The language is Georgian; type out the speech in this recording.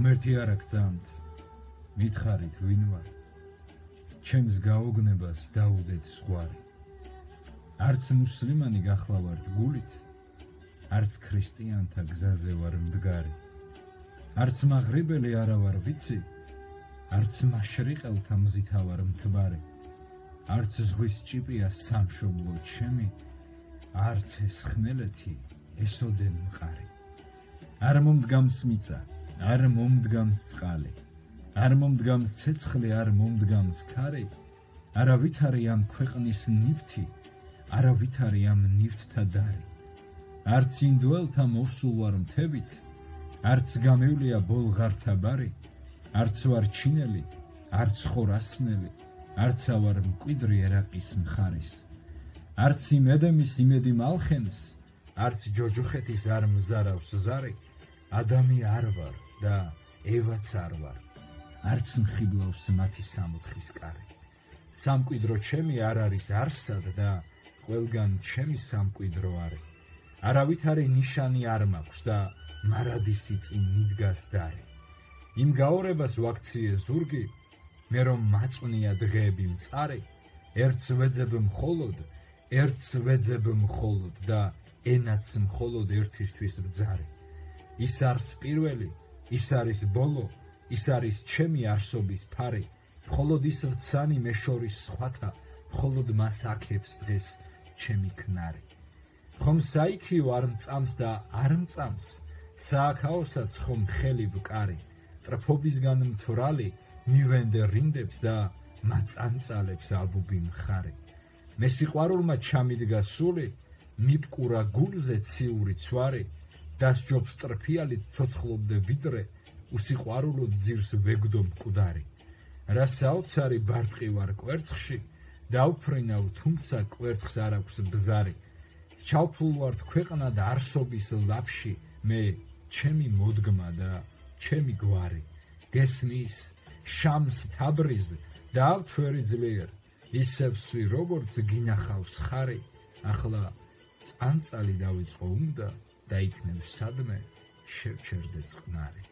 ღმერთი არა გწამთ მითხარით ვინ ვარ? ჩემს გაოგნებას დაუდეთ ზღვარი. არც მუსლიმანი გახლავართ გულით არც ქრისტიანთა გზაზე ვარ მდგარი. არც მაღრიბელი არა ვარ ვიცი არც მაშრიყელთა მზითა ვარ მთბარი. არც ზღვის ჭიპია სამშობლო ჩემი არც ეს ხმელეთი ესოდენ მყარი. არ მომდგამს მიწა არ მომდგამს წყალი არ მომდგამს ცეცხლი არ მომდგამს ქარი არავით არის ამ ქვეყნის ნივთი არავით არის ამ ნივთთა დარი არც ინდოელთა მოსულ ვარ მთებით, არც გამევლია ბოლღართა ბარი, არც ვარ ჩინელი, არც ხორასნელი, არც ავარ მკვიდრი ერაყის მხარის. არც იმედემის იმედი მალხენს, არც ჯოჯოხეთის არ მზარავს ზარი, ადამი არ ვარ და ევაც არ ვარ. არც მხიბლავს მათი სამოთხის კარი. სამკვიდრო ჩემი არ არის არსად და ყველგან ჩემი სამკვიდრო არის. არავით არის ნიშანი არ მაქვს და მარადის იწინ მიდგას დარი. იმ გაორებას ვაქციე ზურგი, მე რომ მაწვნია დღეები მწარე, ერთს ვეძებ მხოლოდ, ერთს ვეძებ მხოლოდ და ენაც მხოლოდ ერთისთვის ბძარი. ის არის პირველი, ის არის ბოლო, ის არის ჩემი არსობის ფარი, მხოლოდ ის ვცანი მე შორის სხვათა, მხოლოდ მას აქებს დღეს ჩემი ქნარი. ხომ საიქიო არ მწამს და არ მწამს? სააქაოსაც ხომ ხელი ვკარი? ტრფობისგან მთვრალი მივენდე რინდებს და მაწანწალებს ალბუბი მხარი მე სიყვარულმა ჩამიდგა სული მიპკურა გულზე ციური ცვარი დასჯობს ტრფიალი ცოცხლობდე ვიდრე უსიყვარულო ძირს ვეგდო მკვდარი. რა საოცარი ბარტყი ვარ კვერცხში დაუფრინავ თუმცა კვერცხს არ აქვს ბზარი. ჩავფლ ვართ ქვეყნა და არსობის ლაფში მე ჩემი მოდგმა და ჩემი გვარი. გესმის შამს თაბრიზ და ავთვერი ძლიერ. ისევ სვი როგორც გინახავს ხარი ახლა წანწალი დავიწყო უნდა და იქნებ სადმე შევჩერდე წყნარი